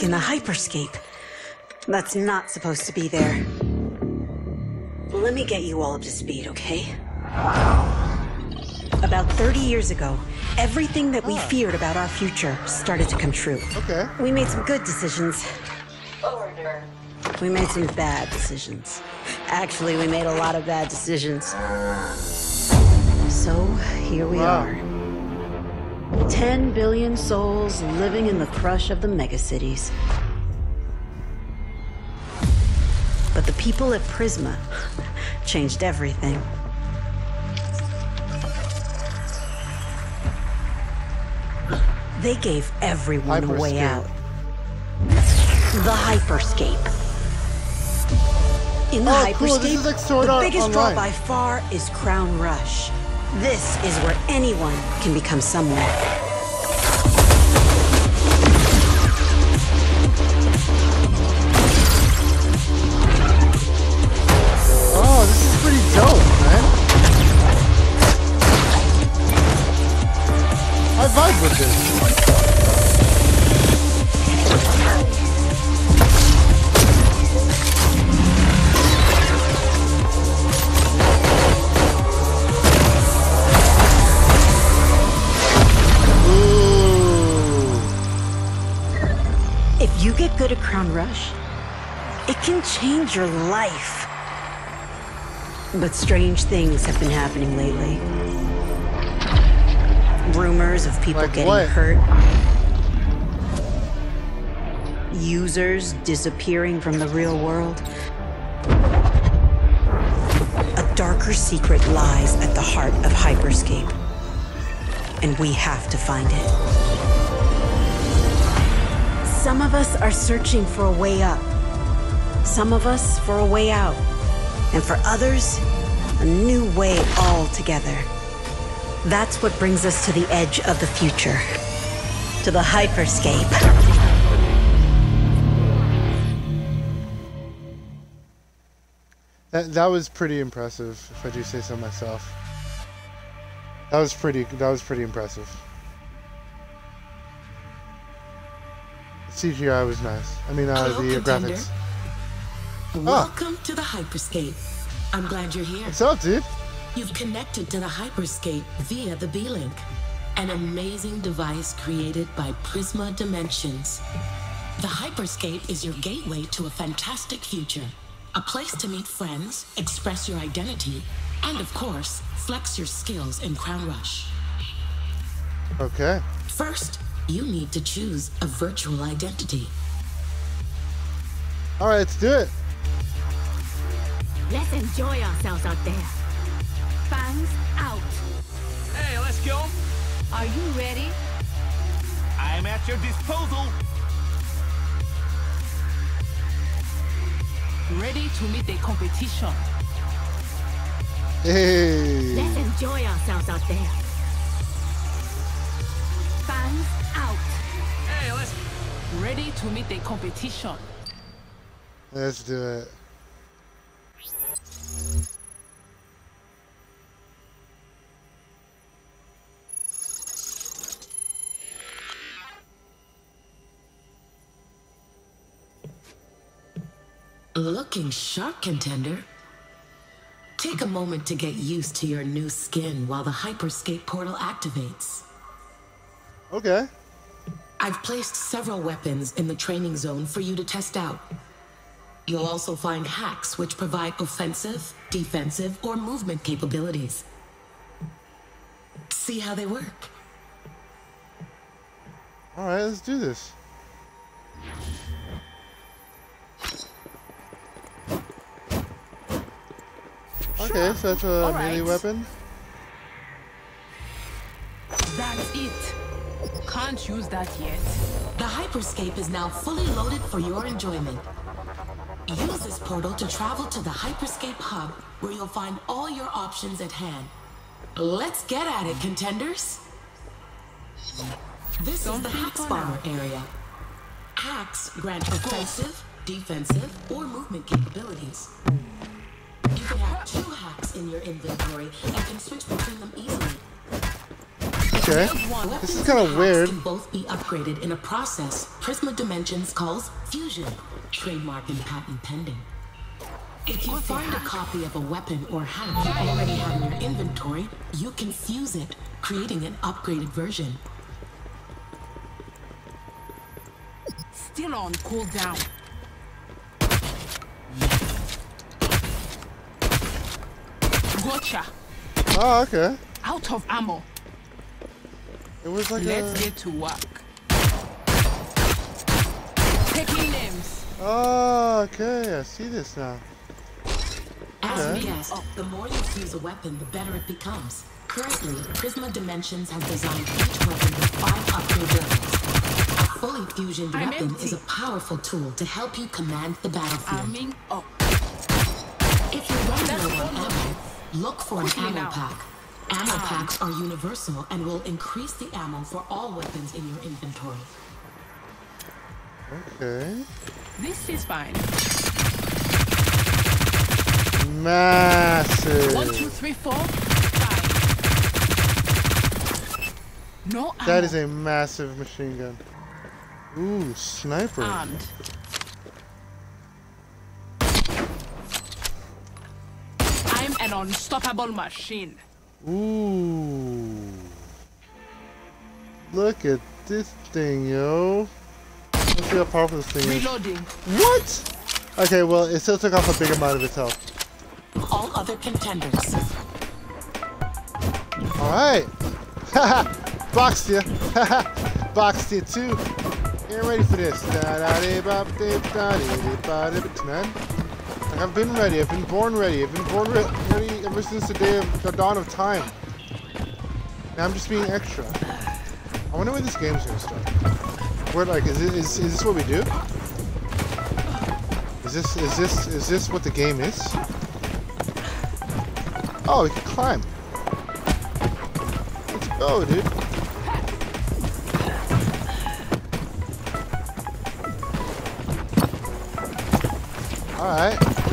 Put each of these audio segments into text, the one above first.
In the hyperscape. That's not supposed to be there. Let me get you all up to speed, okay? About 30 years ago, everything that we Ah. feared about our future started to come true. Okay. We made some good decisions. Order. We made some bad decisions. Actually, we made a lot of bad decisions. So, here we Wow. are. 10 billion souls living in the crush of the megacities. But the people at Prisma changed everything. They gave everyone a way out. The hyperscape. In the Oh, hyperscape, cool. Like the biggest draw by far is Crown Rush. This is where anyone can become someone. Get good at Crown Rush, it can change your life. But strange things have been happening lately. Rumors of people Like getting what? hurt. Users disappearing from the real world. A darker secret lies at the heart of Hyperscape. And we have to find it. Some of us are searching for a way up. Some of us for a way out. And for others, a new way altogether. That's what brings us to the edge of the future. To the hyperscape. That that was pretty impressive, if I do say so myself. That was pretty. That was pretty impressive. CGI was nice. I mean, uh, Hello, the contender. graphics. Welcome to the Hyperscape. I'm glad you're here. What's up, dude? You've connected to the Hyperscape via the B-Link, an amazing device created by Prisma Dimensions. The Hyperscape is your gateway to a fantastic future, a place to meet friends, express your identity, and of course, flex your skills in Crown Rush. Okay. First, you need to choose a virtual identity. All right, let's do it. Let's enjoy ourselves out there. Fangs out. Hey, let's go. Are you ready? I'm at your disposal. ready to meet the competition. Hey. Let's enjoy ourselves out there. Ready to meet the competition. Let's do it. Looking sharp, contender. Take a moment to get used to your new skin while the Hyperscape portal activates. Okay. I've placed several weapons in the training zone for you to test out. You'll also find hacks which provide offensive, defensive, or movement capabilities. See how they work. All right, let's do this. Okay, so that's a All melee right. weapon. That's it. Can't use that yet. The Hyperscape is now fully loaded for your enjoyment. Use this portal to travel to the Hyperscape Hub, where you'll find all your options at hand. Let's get at it, contenders! This is the Hack Spawner area. Hacks grant offensive, defensive, or movement capabilities. You can have two hacks in your inventory and can switch between them easily. Okay. This is kind of weird. Can both be upgraded in a process Prisma Dimensions calls fusion. Trademark and patent pending. If you find a copy of a weapon or hack you already have in your inventory, you can fuse it, creating an upgraded version. Still on cooldown. Gotcha. Oh, okay. Out of ammo. It was like Let's a. get to work. Taking names. Oh, okay. I see this now. As Okay. we guessed, the more you fuse a weapon, the better it becomes. Currently, Prisma Dimensions have designed each weapon with five upgrade levels. A fully fusioned I'm weapon empty. is a powerful tool to help you command the battlefield. Arming up. If you're running low on ammo, look for an ammo now. pack. Ammo packs are universal and will increase the ammo for all weapons in your inventory. Okay. This is fine. Massive. One, two, three, four, five. No ammo. That is a massive machine gun. Ooh, sniper. armed. I'm an unstoppable machine. Ooh. Look at this thing, yo. Let's see how powerful this thing is. Reloading. What? Okay, well, it still took off a big amount of its health. All other contenders. Alright. Haha. Boxed you. Haha. Boxed you too. Get ready for this. Da-da-dee-bop-dee-da-dee-dee-ba-dee-ba- Man. Like, I've been ready. I've been born ready. I've been born re- ready ever since the day of the dawn of time. Now I'm just being extra. I wonder when this game's gonna start. Where like is it is, is this what we do? Is this is this is this what the game is? Oh, we can climb. Let's go, dude. Alright. Let's,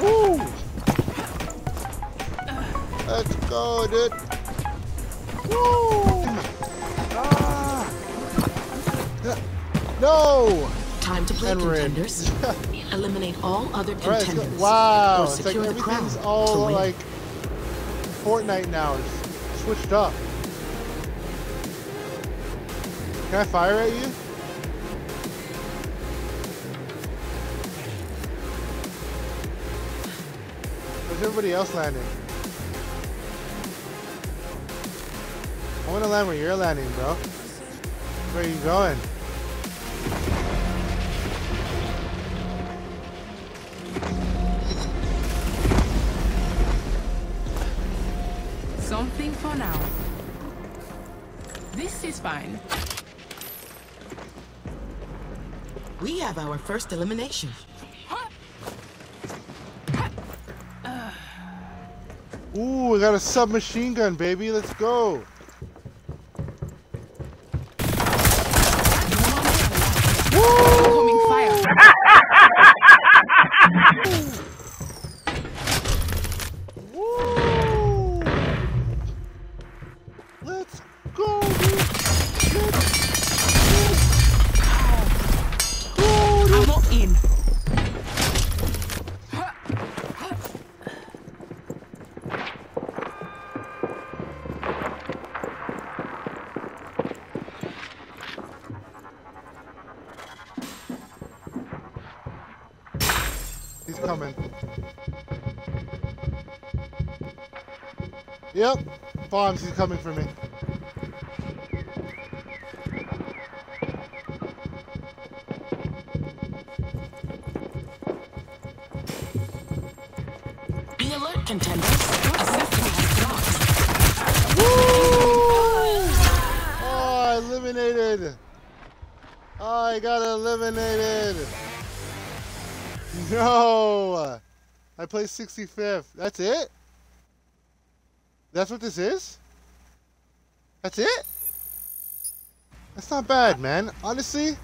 woo! Let's go, dude. Woo! Ah! No! Time to play And contenders. Eliminate all other Alright, let's contenders. Wow! Or It's like secure the everything's all like Fortnite now. It's switched up. Can I fire at you? Where's everybody else landing? I want to land where you're landing, bro. Where are you going? Something for now. This is fine. We have our first elimination. Ooh, we got a submachine gun, baby. Let's go. Incoming coming. Yep. Bombs, he's coming for me. Be alert, contenders. A system has dropped. Oh, eliminated. I got eliminated. No. I placed 65th. That's it? That's what this is? That's it? That's not bad, man. Honestly,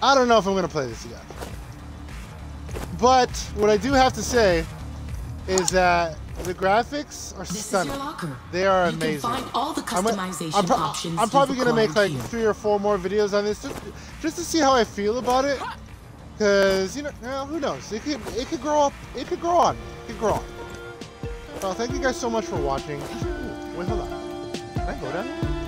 I don't know if I'm going to play this again. But what I do have to say is that The graphics are This is stunning. They are you amazing. can find all the I'm, customization I'm, pro- options. I'm probably gonna make like here. three or four more videos on this just, just to see how I feel about it. Cause you know, well, who knows? It could it could grow up. It could grow on. It could grow on. Well, thank you guys so much for watching. Ooh, wait, hold on. Can I go down?